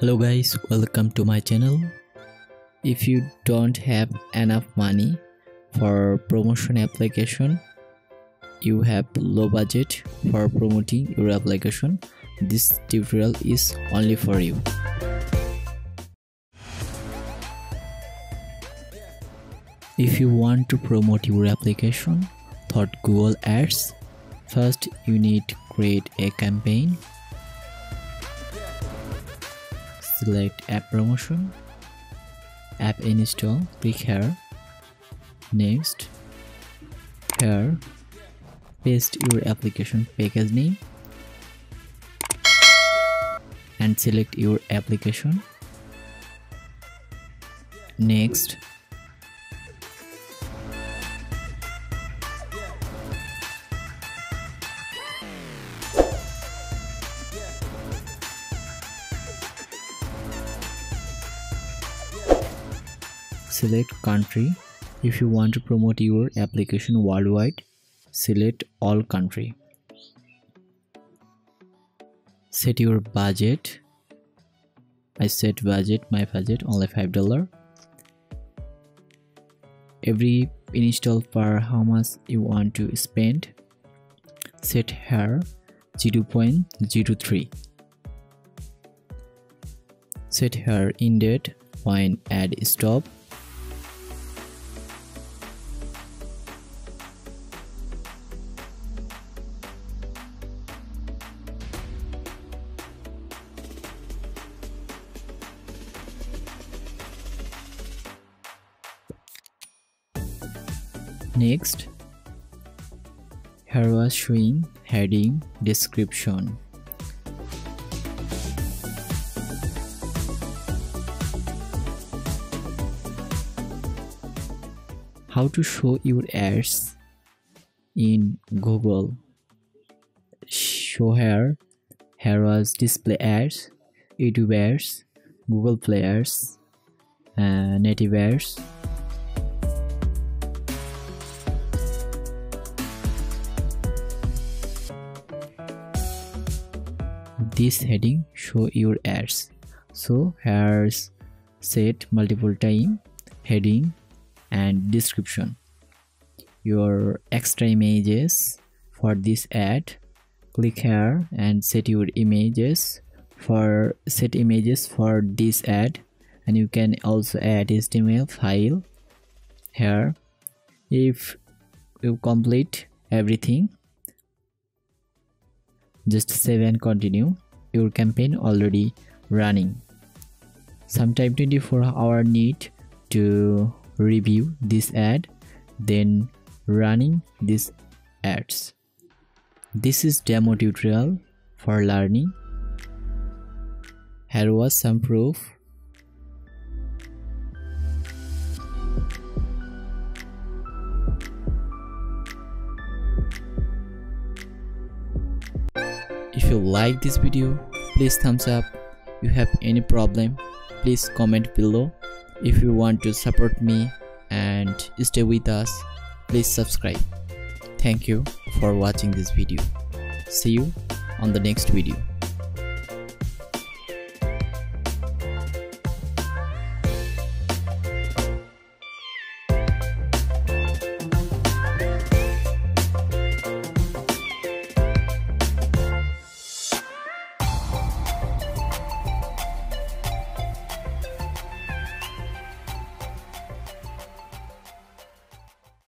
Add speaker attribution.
Speaker 1: hello guys welcome to my channel. If you don't have enough money for promotion application you have low budget for promoting your application. This tutorial is only for you. If you want to promote your application thought google ads. First you need to create a campaign select app promotion app install click here next here paste your application package name and select your application. Next select country if you want to promote your application worldwide. Select all country. Set your budget. I set budget my budget only five dollar. Every install per how much you want to spend set here 0.03 set here in date when ad stop Next, here was showing heading description. How to show your ads in Google. Show here. Here was display ads, YouTube ads, Google Players, uh, native ads. This heading show your ads so here's set multiple time heading and description. Your extra images for this ad click here and set your images for set images for this ad. And you can also add html file here. If you complete everything just save and continue. Your campaign already running. Sometime 24 hour need to review this ad then running these ads. This is demo tutorial for learning. Here was some proof if you like this video please thumbs up. You have any problem please comment below. If you want to support me and stay with us please subscribe. Thank you for watching this video. See you on the next video